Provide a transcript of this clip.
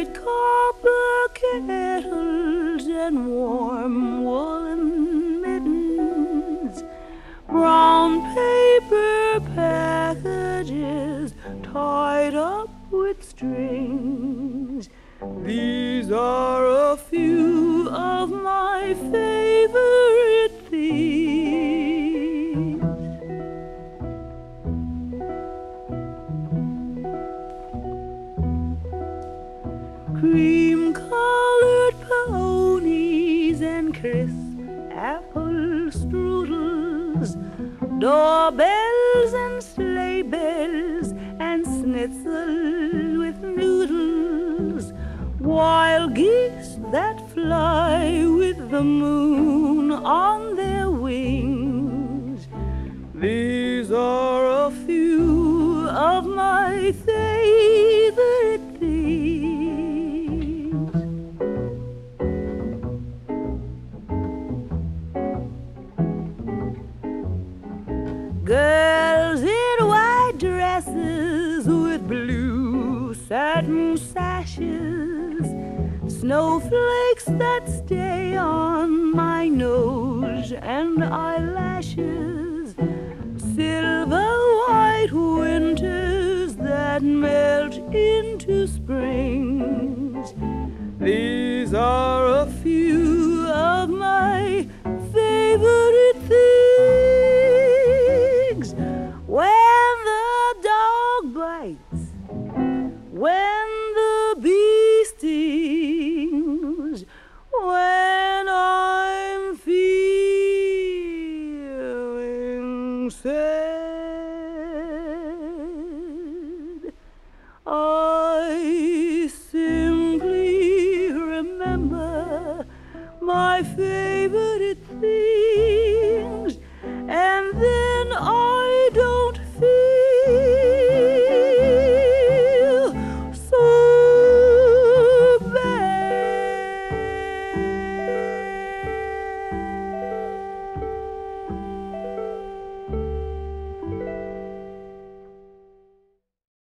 White copper kettles and warm woolen mittens, brown paper packages tied up with strings. These are Cream colored ponies and crisp apple strudels, doorbells and sleigh bells and schnitzel with noodles, wild geese that fly with the moon on their wings. These are a few of my favorite Girls in white dresses with blue satin sashes, snowflakes that stay on my nose and eyelashes, silver white winters that melt into springs. These are bites, when the bee stings, when I'm feeling sad, I simply remember my favorite thing.